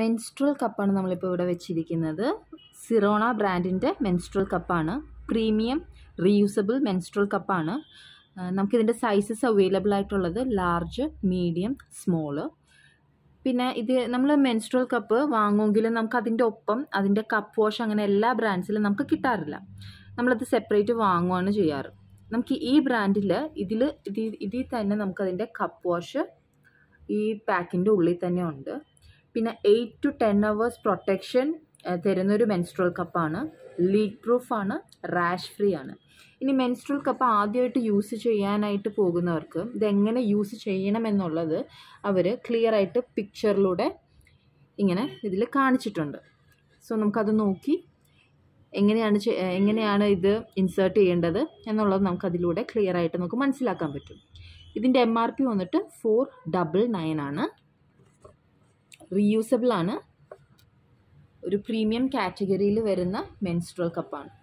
Menstrual കപ്പാണ് നമ്മളിപ്പോൾ ഇവിടെ വെച്ചിരിക്കുന്നത്. സിറോണ ബ്രാൻഡിന്റെ മെൻസ്ട്രൽ കപ്പാണ് പ്രീമിയം റീയൂസബിൾ മെൻസ്ട്രൽ കപ്പാണ് നമുക്കിതിന്റെ സൈസസ് അവൈലബിൾ ആയിട്ടുള്ളത് ലാർജ് മീഡിയം സ്മോൾ പിന്നെ ഇത് നമ്മൾ മെൻസ്ട്രൽ കപ്പ് വാങ്ങുമെങ്കിലും നമുക്ക് അതിന്റെ ഒപ്പം അതിന്റെ കപ്പ് വാഷ് അങ്ങനെ എല്ലാ ബ്രാൻഡ്സിലും നമുക്ക് കിട്ടാറില്ല. നമ്മളത് സെപ്പറേറ്റ് വാങ്ങുകയാണ് ചെയ്യാറ്. നമുക്ക് ഈ ബ്രാൻഡിൽ ഇതിൽ ഇതിൽ തന്നെ നമുക്കതിന്റെ കപ്പ് വാഷ് ഈ പാക്കിന്റെ ഉള്ളിൽ തന്നെ ഉണ്ട്. പിന്നെ eight to ten hours protection തരുന്നൊരു മെൻസ്ട്രൽ കപ്പാണ് ലീക്ക് പ്രൂഫാണ് റാഷ് ഫ്രീ ആണ്. ഇനി മെൻസ്ട്രൽ കപ്പ് ആദ്യമായിട്ട് യൂസ് ചെയ്യാനായിട്ട് പോകുന്നവർക്ക് ഇതെങ്ങനെ യൂസ് ചെയ്യണമെന്നുള്ളത് അവർ ക്ലിയർ ആയിട്ട് പിക്ചറിലൂടെ ഇങ്ങനെ ഇതിൽ കാണിച്ചിട്ടുണ്ട്. സോ നമുക്കത് നോക്കി എങ്ങനെയാണ് എങ്ങനെയാണ് ഇത് ഇൻസേർട്ട് ചെയ്യേണ്ടത് എന്നുള്ളത് നമുക്കതിലൂടെ ക്ലിയർ ആയിട്ട് നമുക്ക് മനസ്സിലാക്കാൻ പറ്റും. ഇതിന്റെ എം ആർ പി വന്നിട്ട് ഫോർ ഡബിൾ നയൻ ആണ്. റീയൂസബിൾ ആണ്. ഒരു പ്രീമിയം കാറ്റഗറിയിൽ വരുന്ന മെൻസ്ട്രൽ കപ്പാണ്